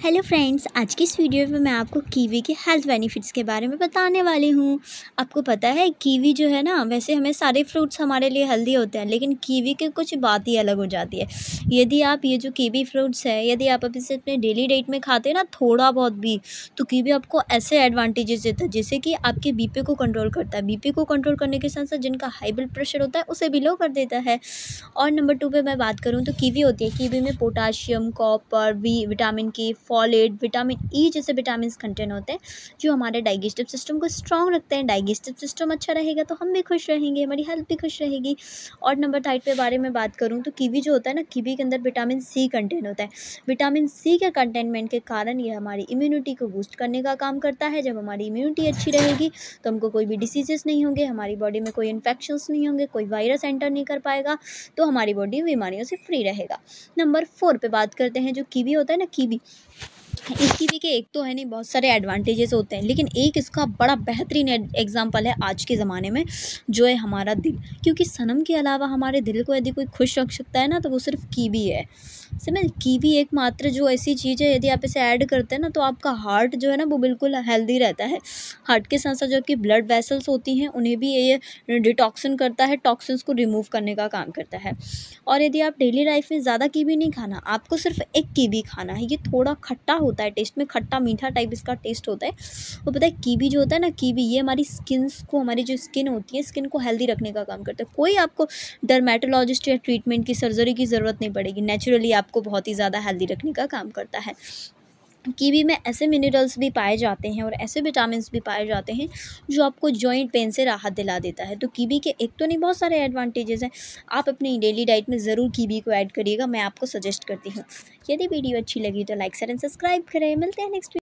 Hello friends आज की इस वीडियो में मैं आपको कीवी के हेल्थ बेनिफिट्स के बारे में बताने वाली हूँ। आपको पता है कीवी जो है ना, वैसे हमें सारे फ्रूट्स हमारे लिए हेल्दी होते हैं, लेकिन कीवी की कुछ बात ही अलग हो जाती है। यदि आप, ये जो कीवी फ्रूट्स है, यदि आप अब इसे अपने डेली डाइट में खाते हैं ना, थोड़ा बहुत भी तो कीवी आपको ऐसे एडवांटेजेस देता है जैसे कि आपके बी को कंट्रोल करता है। बीपी को कंट्रोल करने के साथ साथ जिनका हाई ब्लड प्रेशर होता है, उसे भी लो कर देता है। और नंबर टू पर मैं बात करूँ तो कीवी होती है। कीवी में potassium copper we vitamin K folate vitamin E जैसे विटामिन कंटेंट होते हैं, जो हमारे डाइजेस्टिव सिस्टम को स्ट्रॉन्ग रखते हैं। डाइजेस्टिव सिस्टम अच्छा रहेगा तो हम भी खुश रहेंगे, हमारी हेल्थ भी खुश रहेगी। और नंबर थाइट के बारे में बात करूँ तो कीवी जो होता है ना, कीवी के अंदर विटामिन सी कंटेंट होता है। विटामिन सी के कंटेनमेंट के कारण ये हमारी इम्यूनिटी को बूस्ट करने का काम करता है। जब हमारी इम्यूनिटी अच्छी रहेगी तो हमको कोई भी डिसीजेस नहीं होंगे, हमारी बॉडी में कोई इन्फेक्शंस नहीं होंगे, कोई वायरस एंटर नहीं कर पाएगा तो हमारी बॉडी बीमारियों से फ्री रहेगा। नंबर फोर पे बात करते हैं, जो कीवी होता है ना, कीवी। इसकी देखिए, एक तो है नहीं, बहुत सारे एडवांटेजेस होते हैं, लेकिन एक इसका बड़ा बेहतरीन एग्ज़ाम्पल है आज के ज़माने में, जो है हमारा दिल। क्योंकि सनम के अलावा हमारे दिल को यदि कोई खुश रख सकता है ना तो वो सिर्फ़ कीवी है। समझ, कीवी एकमात्र जो ऐसी चीज़ है, यदि आप इसे ऐड करते हैं ना तो आपका हार्ट जो है ना, वो बिल्कुल हेल्दी रहता है। हार्ट के साथ साथ जो आपकी ब्लड वेसल्स होती हैं, उन्हें भी ये डिटॉक्सन करता है टॉक्सिन्स को रिमूव करने का काम करता है। और यदि आप डेली लाइफ में ज़्यादा कीवी नहीं खाना, आपको सिर्फ़ एक कीवी खाना है, ये थोड़ा खट्टा होता है, टेस्ट में खट्टा मीठा टाइप इसका टेस्ट होता है। वो पता है, कीवी जो होता है ना, कीवी, ये हमारी स्किन को, हमारी जो स्किन होती है स्किन को हेल्दी रखने का काम करता है। कोई आपको डर्मेटोलॉजिस्ट या ट्रीटमेंट की सर्जरी की ज़रूरत नहीं पड़ेगी। नेचुरली आपको बहुत ही ज़्यादा हेल्दी रखने का काम करता है। कीवी में ऐसे मिनरल्स भी पाए जाते हैं और ऐसे विटामिन भी पाए जाते हैं जो आपको जॉइंट पेन से राहत दिला देता है। तो कीवी के एक तो नहीं, बहुत सारे एडवांटेजेस हैं। आप अपनी डेली डाइट में ज़रूर कीवी को ऐड करिएगा, मैं आपको सजेस्ट करती हूँ। यदि वीडियो अच्छी लगी तो लाइक शेयर एंड सब्सक्राइब करें। मिलते हैं नेक्स्ट